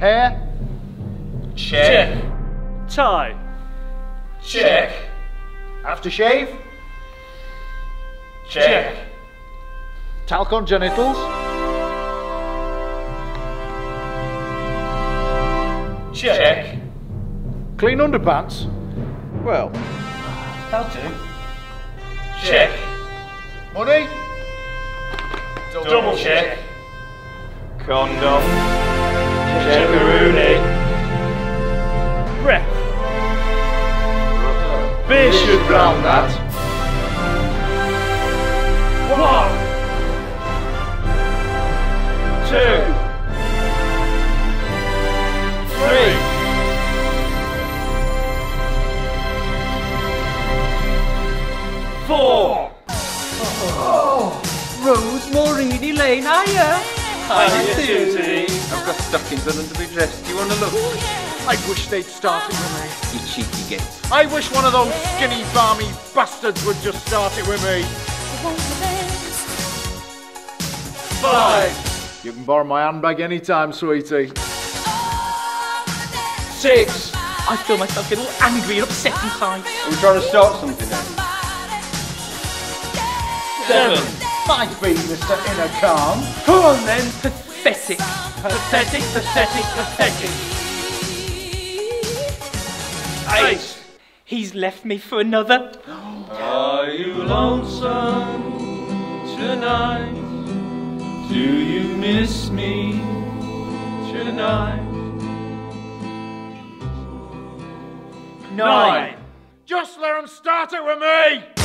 Hair? Check. Tie. Check. Aftershave? Check. Talc on genitals? Check. Clean underpants? Well, That'll do. Check. money? Double check. Condom. Checkaroonie. Breath. Beer should Round that. One. Two. Three. Four. Oh, Rosie Maureen Elaine, uh, hiya. Hiya, Susie. I've got stockings on under my dress. Do you want to look? I wish they'd start it with me. You cheeky git. I wish one of those skinny, barmy bastards would just start it with me. Five. You can borrow my handbag anytime, sweetie. Six. I feel myself get all angry and upset inside. Are we trying to start something then? Seven. Five, feet, Mr. Inner Calm. Come on then, pathetic. Pathetic, pathetic, pathetic. Eight. He's left me for another. Are you lonesome tonight? Do you miss me tonight? Nine. Just let him start it with me!